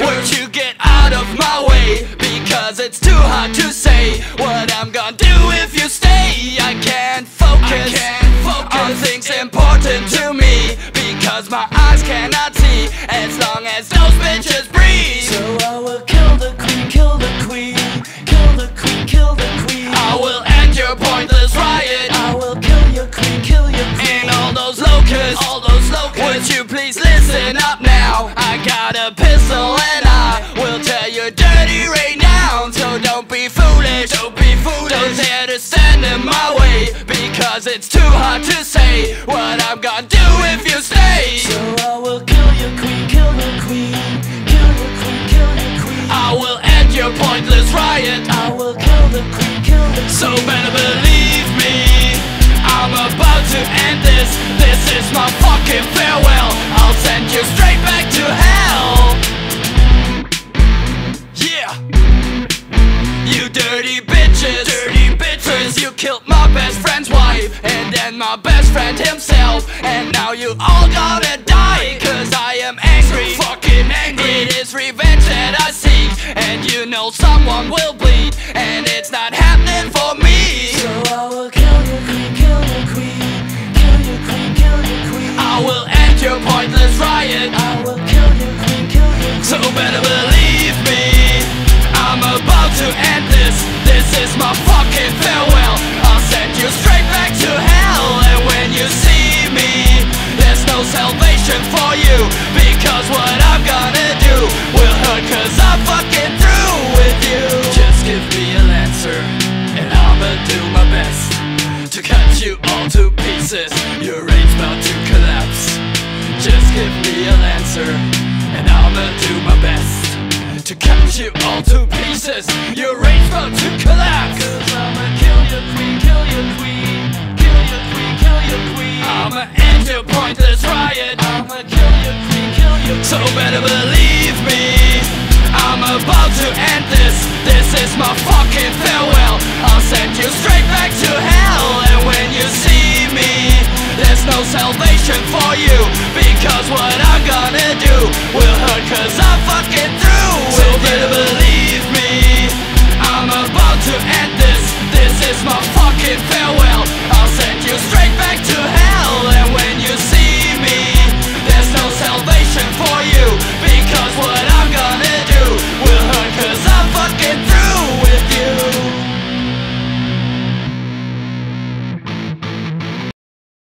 Won't you get out of my way. Because it's too hard to say What I'm gonna do if you stay. I can't focus, I can't focus. On things important to me. Because my eyes cannot see As long as those bitches breathe. So I will kill the queen, kill the queen Kill the queen, kill the queen. I will end your pointless riot. I will kill your queen, kill your queen. And all those locusts. All those locusts. Would you please listen up now I got a pistol and I Will tell you dirty right now. So don't be foolish Don't be foolish. Don't dare to stand in my way Because it's too hard to say What I'm gonna do if you stay. So I will kill your queen, kill your queen Kill your queen, kill your queen. I will end your pointless riot. I will kill the queen, kill the queen. So better believe me I'm about to end this This is my fucking farewell. I'll send you straight back to hell. Yeah. You dirty bitches. Dirty bitches. You killed my best friend's wife And then my best friend himself. And now you all gotta die Cause I am angry. Fucking angry. It is revenge that I seek. And you know someone will bleed. And it's not happening for me. So I will kill your queen, kill your queen your pointless riot. I will kill your queen, kill queen So better believe me. I'm about to end this. This is my fucking farewell. I'll send you straight back to hell. And when you see me There's no salvation for you. Because what I'm gonna do Will hurt cause I'm fucking through with you. Just give me an answer And I'ma do my best To cut you all to pieces. Your reign's about to just give me an answer And I'ma do my best To cut you all to pieces. Your rage about to collapse. Cause I'ma kill your queen, kill your queen Kill your queen, kill your queen. I'ma end your pointless riot. I'ma kill your queen, kill your queen. So better believe me. I'm about to end this. This is my fucking farewell. I'll send you straight back to hell no salvation for you. Because what I'm gonna do Will hurt cause I'm fucking through So better believe me I'm about to end this. This is my fucking family